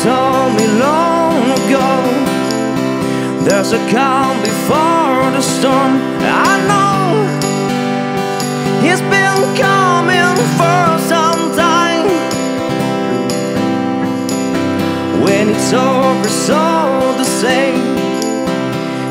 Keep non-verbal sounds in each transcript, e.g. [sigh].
told me long ago There's a calm before the storm. I know It's been coming for some time. When it's over, all the same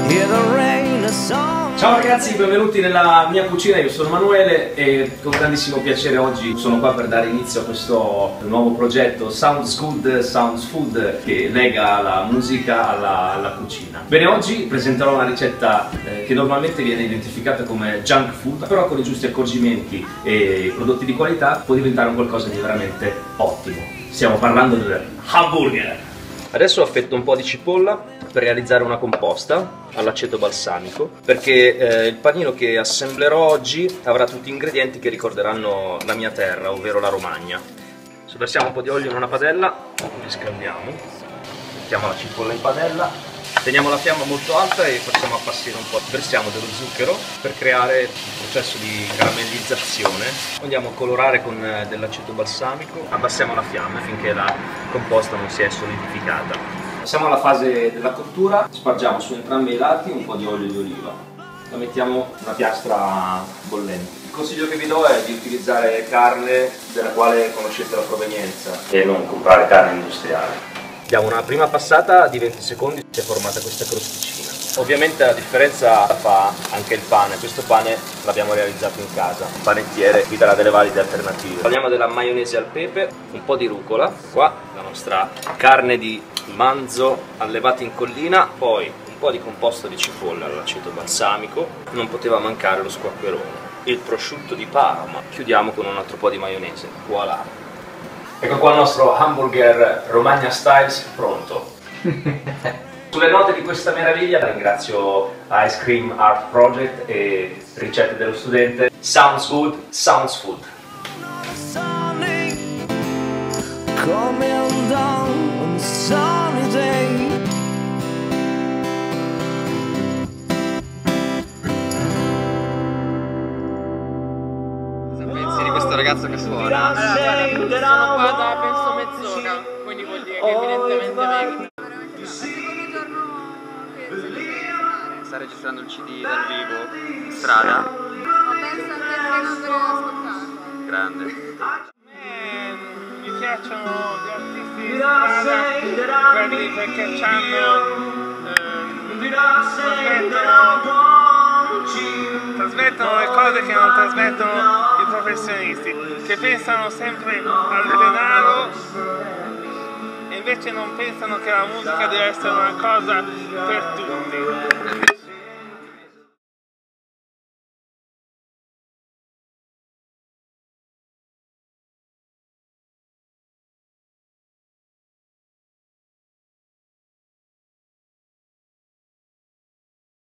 Hear the rain, a song Ciao ragazzi, benvenuti nella mia cucina, io sono Manuele e con grandissimo piacere oggi sono qua per dare inizio a questo nuovo progetto Sounds Good, Sounds Food che lega la musica alla, alla cucina. Bene, oggi presenterò una ricetta eh, che normalmente viene identificata come junk food, però con i giusti accorgimenti e prodotti di qualità può diventare un qualcosa di veramente ottimo. Stiamo parlando del hamburger. Adesso affetto un po' di cipolla per realizzare una composta all'aceto balsamico perché eh, il panino che assemblerò oggi avrà tutti ingredienti che ricorderanno la mia terra, ovvero la Romagna. Sovversiamo un po' di olio in una padella, riscaldiamo, mettiamo la cipolla in padella Teniamo la fiamma molto alta e facciamo appassire un po'. Versiamo dello zucchero per creare il processo di caramellizzazione. Andiamo a colorare con eh, dell'aceto balsamico. Abbassiamo la fiamma finché la composta non si è solidificata. Passiamo alla fase della cottura. Spargiamo su entrambi i lati un po' di olio di oliva. La mettiamo in una piastra bollente. Il consiglio che vi do è di utilizzare carne della quale conoscete la provenienza e non comprare carne industriale. Diamo una prima passata di 20 secondi si è formata questa crosticina. Ovviamente la differenza la fa anche il pane, questo pane l'abbiamo realizzato in casa, il panettiere vi darà delle valide alternative. Parliamo della maionese al pepe, un po' di rucola, qua la nostra carne di manzo allevata in collina, poi un po' di composto di cipolla all'aceto balsamico, non poteva mancare lo squacquerone, il prosciutto di Parma, chiudiamo con un altro po' di maionese, voilà. Ecco qua il nostro hamburger Romagna Styles pronto. [laughs] Sulle note di questa meraviglia ringrazio Ice Cream Art Project e Ricette dello Studente. Sounds good, sounds food. sunny coming down on a sunny ragazzo che suona? Allora, guarda, sono qua da penso mezz'ora, quindi vuol dire che evidentemente si deve suonare. Sta registrando il CD dal vivo in strada? Ma penso anche che non dovrei ascoltarlo. Grande. Mi piacciono gli artisti di strada, quelli perché hanno trasmettono le cose che non trasmettono professionisti, che pensano sempre al denaro e invece non pensano che la musica deve essere una cosa per tutti.